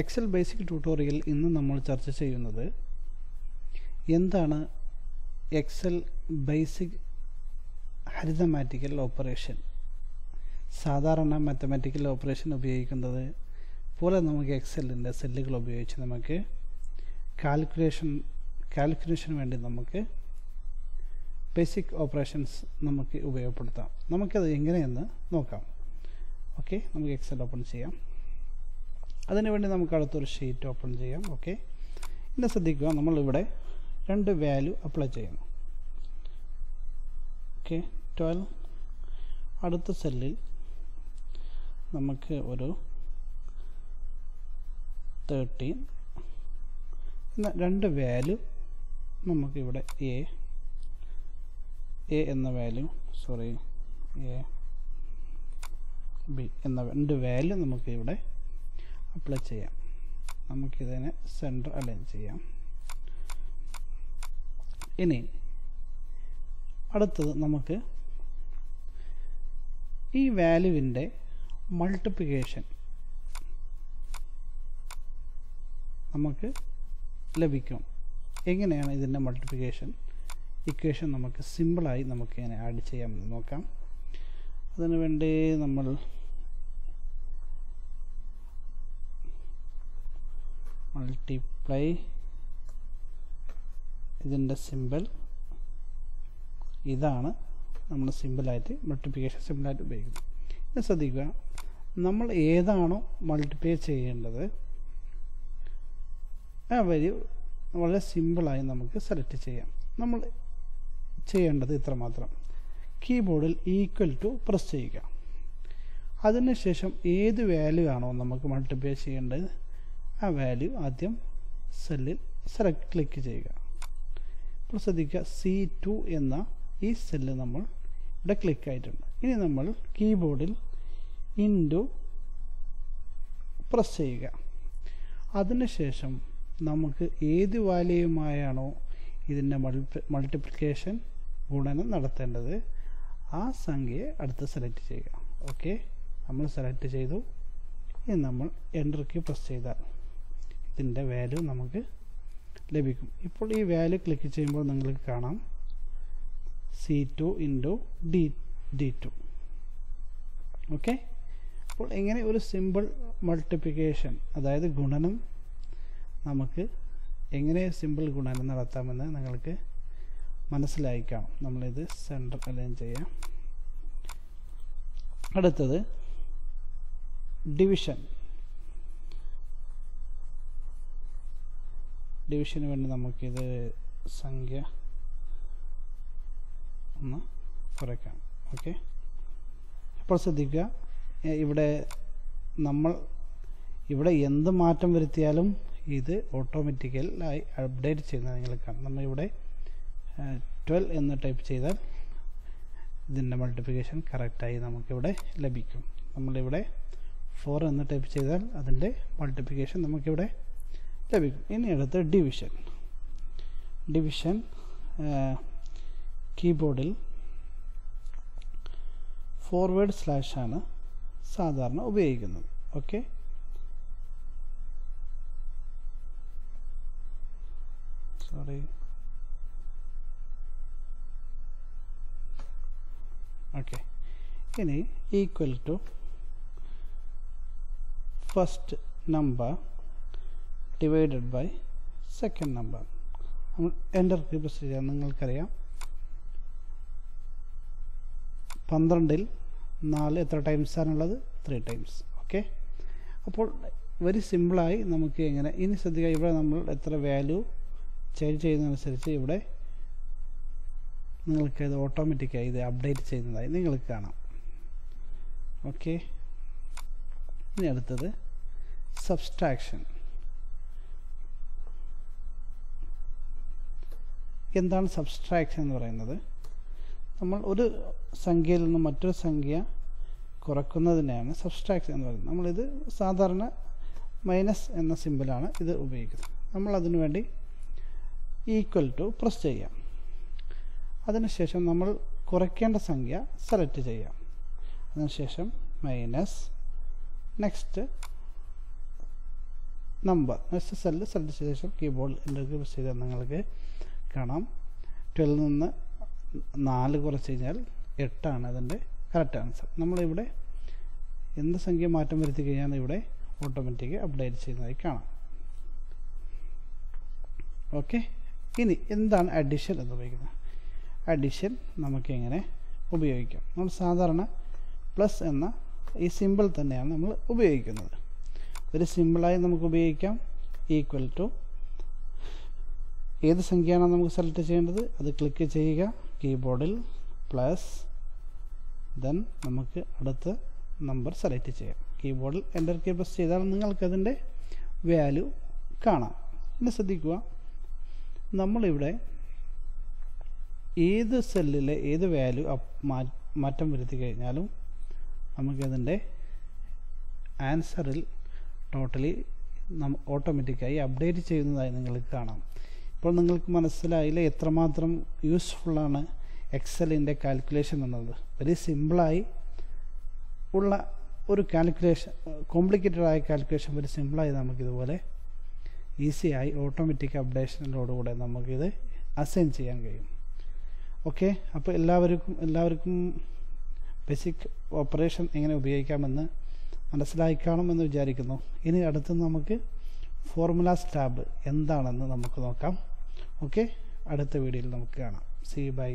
Excel basic tutorial ഇന്ന് നമ്മൾ ചർച്ച ചെയ്യുന്നത് എന്താണ് എക്സൽ ബേസിക് ഹരിതമാറ്റിക്കൽ ഓപ്പറേഷൻ? സാധാരണ മാത്തമാറ്റിക്കൽ ഓപ്പറേഷൻ ഉപയോഗിക്കുന്നത് പോലെ നമുക്ക് എക്സലിന്റെ സെല്ലുകൾ ഉപയോഗിച്ച് നമുക്ക് കാൽക്കുലേഷൻ കാൽക്കുലേഷന് വേണ്ടി നമുക്ക് ബേസിക് ഓപ്പറേഷൻസ് നമുക്ക് ഉപയോഗപ്പെടുത്താം. നമുക്കത് എങ്ങനെയെന്ന് നോക്കാം. ഓക്കെ നമുക്ക് എക്സൽ ഓപ്പൺ ചെയ്യാം. അതിനുവേണ്ടി നമുക്ക് അടുത്തൊരു ഷീറ്റ് ഓപ്പൺ ചെയ്യാം ഓക്കെ ഇന്ന് ശ്രദ്ധിക്കുക നമ്മളിവിടെ രണ്ട് വാല്യൂ അപ്ലൈ ചെയ്യുന്നു ഓക്കെ ട്വൽവ് അടുത്ത സെല്ലിൽ നമുക്ക് ഒരു തേർട്ടീൻ എന്ന രണ്ട് വാല്യൂ നമുക്കിവിടെ എ എ എന്ന വാല്യൂ സോറി എ ബി എന്ന രണ്ട് വാല്യൂ നമുക്ക് ഇവിടെ അപ്ലൈ ചെയ്യാം. നമുക്കിതിനെ സെന്റർ അലൈൻ ചെയ്യാം. ഇനി അടുത്തത് നമുക്ക് ഈ വാല്യുവിന്റെ മൾട്ടിപ്ലിക്കേഷൻ നമുക്ക് ലഭിക്കും. എങ്ങനെയാണ് ഇതിന്റെ മൾട്ടിപ്ലിക്കേഷൻ ഇക്വേഷൻ നമുക്ക് സിമ്പിളായി നമുക്ക് ഇങ്ങനെ ആഡ് ചെയ്യാമെന്ന് നോക്കാം. അതിനുവേണ്ടി നമ്മൾ മൾട്ടിപ്ലൈ ഇതിന്റെ സിമ്പിൾ ഇതാണ് നമ്മൾ സിമ്പിളായിട്ട് മൾട്ടിപ്ലിക്കേഷൻ സിമ്പിളായിട്ട് ഉപയോഗിക്കുന്നത്. ഇത് ശ്രദ്ധിക്കുക. നമ്മൾ ഏതാണോ മൾട്ടിപ്ലൈ ചെയ്യേണ്ടത് ആ വാല്യൂ വളരെ സിമ്പിളായി നമുക്ക് സെലക്ട് ചെയ്യാം. നമ്മൾ ചെയ്യേണ്ടത് ഇത്രമാത്രം കീബോർഡിൽ ഈക്വൽ ടു പ്രസ് ചെയ്യുക. അതിനുശേഷം ഏത് വാല്യൂ ആണോ നമുക്ക് മൾട്ടിപ്ലൈ ചെയ്യേണ്ടത്? ആ വാല്യൂ ആദ്യം സെല്ലിൽ സെലക്ട് ക്ലിക്ക് ചെയ്യുക. ഇപ്പോൾ ശ്രദ്ധിക്കുക സി ടു എന്ന ഈ സെല്ല് നമ്മൾ ഇവിടെ ക്ലിക്ക് ആയിട്ടുണ്ട്. ഇനി നമ്മൾ കീബോർഡിൽ ഇന്റു പ്രസ് ചെയ്യുക. അതിനുശേഷം നമുക്ക് ഏത് വാല്യുമായാണോ ഇതിന്റെ മൾട്ടി മൾട്ടിപ്ലിക്കേഷൻ ഗുണനം നടത്തേണ്ടത് ആ സംഖ്യയെ അടുത്ത് സെലക്ട് ചെയ്യുക. ഓക്കെ നമ്മൾ സെലക്ട് ചെയ്തു. ഇനി നമ്മൾ എന്റർ കീ പ്രസ് ചെയ്താൽ. ഇതിന്റെ വാല്യൂ നമുക്ക് ലഭിക്കും. ഇപ്പോൾ ഈ വാല്യൂ ക്ലിക്ക് ചെയ്യുമ്പോൾ നിങ്ങൾക്ക് കാണാം. C two into D D two okay അപ്പോൾ എങ്ങനെ ഒരു സിമ്പിൾ മൾട്ടിപ്ലിക്കേഷൻ അതായത് ഗുണനം നമുക്ക് എങ്ങനെ സിമ്പിൾ ഗുണനം നടത്താമെന്ന് നിങ്ങൾക്ക് മനസ്സിലായി കാണും. നമ്മളിത് സെന്റർ അലൈൻ ചെയ്യാം. അടുത്തത് ഡിവിഷൻ ഡിവിഷന് വേണ്ടി നമുക്കിത് സംഖ്യ ഒന്ന് കുറയ്ക്കാം. ഓക്കെ? അപ്പോൾ ശ്രദ്ധിക്കുക ഇവിടെ നമ്മൾ ഇവിടെ എന്ത് മാറ്റം വരുത്തിയാലും ഇത് ഓട്ടോമാറ്റിക്കലായി അപ്ഡേറ്റ് ചെയ്യുന്നത് നിങ്ങൾ കാണാം. നമ്മളിവിടെ ട്വൽവ് എന്ന് ടൈപ്പ് ചെയ്താൽ ഇതിന്റെ മൾട്ടിപ്ലിക്കേഷൻ കറക്റ്റായി നമുക്കിവിടെ ലഭിക്കും. നമ്മളിവിടെ ഫോർ എന്ന് ടൈപ്പ് ചെയ്താൽ അതിന്റെ മൾട്ടിപ്ലിക്കേഷൻ നമുക്കിവിടെ ലഭിക്കും ഇനി അടുത്ത് ഡിവിഷൻ ഡിവിഷൻ കീബോർഡിൽ ഫോർവേഡ് സ്ലാഷാണ് സാധാരണ ഉപയോഗിക്കുന്നത്. ഓക്കെ സോറി ഓക്കെ ഇനി equal to first number divided by second number നമ്മൾ എന്റർ കീ പ്രസ് ചെയ്യാം നിങ്ങൾക്കറിയാം. പന്ത്രണ്ടിൽ നാല് എത്ര ടൈംസ് ആണുള്ളത്? ത്രീ ടൈംസ് ഓക്കെ അപ്പോൾ വെരി സിമ്പിളായി നമുക്ക് എങ്ങനെ ഇനി ശ്രദ്ധിക്കുക ഇവിടെ നമ്മൾ എത്ര വാല്യൂ ചേഞ്ച് ചെയ്യുന്നതനുസരിച്ച് ഇവിടെ നിങ്ങൾക്ക് ഇത് ഓട്ടോമാറ്റിക്കായി ഇത് അപ്ഡേറ്റ് ചെയ്യുന്നതായി നിങ്ങൾക്ക് കാണാം. ഓക്കെ ഇനി അടുത്തത് സബ്സ്ട്രാക്ഷൻ എന്താണ് സബ്സ്ട്രാക്ഷൻ എന്ന് പറയുന്നത്? നമ്മൾ ഒരു സംഖ്യയിൽ നിന്ന് മറ്റൊരു സംഖ്യ കുറക്കുന്നതിനെയാണ് സബ്സ്ട്രാക്ഷൻ എന്ന് പറയുന്നത്. നമ്മളിത് സാധാരണ മൈനസ് എന്ന സിമ്പിളാണ് ഇത് ഉപയോഗിക്കുന്നത്. നമ്മൾ അതിനു വേണ്ടി ഈക്വൽ ടു പ്രസ് ചെയ്യാം. അതിനുശേഷം നമ്മൾ കുറയ്ക്കേണ്ട സംഖ്യ സെലക്ട് ചെയ്യാം. അതിനുശേഷം minus next number next cell select ചെയ്ത ശേഷം കീബോർഡിൽ എന്റെ പ്രസ് ചെയ്താൽ നിങ്ങൾക്ക് കാണാം ട്വൽവിൽ നിന്ന് നാല് കുറച്ച് കഴിഞ്ഞാൽ എട്ടാണ് അതിന്റെ കറക്റ്റ് ആൻസർ നമ്മളിവിടെ എന്ത് സംഖ്യ മാറ്റം വരുത്തി കഴിഞ്ഞാൽ ഇവിടെ ഓട്ടോമാറ്റിക് അപ്ഡേറ്റ് ചെയ്യുന്നതായി കാണാം. ഓക്കെ ഇനി എന്താണ് അഡിഷൻ എന്ന് ഉപയോഗിക്കുന്നത് അഡിഷൻ നമുക്ക് എങ്ങനെ ഉപയോഗിക്കാം. നമ്മൾ സാധാരണ പ്ലസ് എന്ന ഈ സിമ്പിൾ തന്നെയാണ് നമ്മൾ ഉപയോഗിക്കുന്നത്. ഒരു സിമ്പിളായി നമുക്ക് ഉപയോഗിക്കാം. ഈക്വൽ ടു ഏത് സംഖ്യയാണ് നമുക്ക് സെലക്ട് ചെയ്യേണ്ടത്? അത് ക്ലിക്ക് ചെയ്യുക. കീബോർഡിൽ പ്ലസ് ദെൻ നമുക്ക് അടുത്ത നമ്പർ സെലക്ട് ചെയ്യാം. കീബോർഡിൽ എന്റർ കീ പ്രസ് ചെയ്താൽ നിങ്ങൾക്കതിന്റെ വാല്യൂ കാണാം. ഇനി ശ്രദ്ധിക്കുക. നമ്മളിവിടെ ഏത് സെല്ലിലെ ഏത് വാല്യൂ മാറ്റം വരുത്തി കഴിഞ്ഞാലും നമുക്കതിന്റെ ആൻസറിൽ ടോട്ടലി ഓട്ടോമാറ്റിക്കായി അപ്ഡേറ്റ് ചെയ്യുന്നതായി നിങ്ങൾക്ക് കാണാം. ഇപ്പോൾ നിങ്ങൾക്ക് മനസ്സിലായില്ലേ? എത്രമാത്രം യൂസ്ഫുള്ളാണ് എക്സലിന്റെ കാൽക്കുലേഷൻ എന്നത് വെരി സിമ്പിളായി ഉള്ള ഒരു കാൽക്കുലേഷൻ കോംപ്ലിക്കേറ്റഡ് ആയ കാൽക്കുലേഷൻ വെരി സിമ്പിളായി നമുക്കിതുപോലെ ഈസിയായി ഓട്ടോമാറ്റിക് അപ്ഡേഷനിലോടുകൂടെ നമുക്കിത് അസൈൻ ചെയ്യാൻ കഴിയും. ഓക്കെ അപ്പോൾ എല്ലാവർക്കും എല്ലാവർക്കും ബേസിക് ഓപ്പറേഷൻ എങ്ങനെ ഉപയോഗിക്കാമെന്ന് മനസ്സിലായി കാണുമെന്ന് വിചാരിക്കുന്നു. ഇനി അടുത്ത് നമുക്ക് ഫോർമുലാസ് ടാബ് എന്താണെന്ന് നമുക്ക് നോക്കാം. ഓക്കെ അടുത്ത വീഡിയോയിൽ നമുക്ക് കാണാം. C by